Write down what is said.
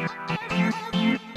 you.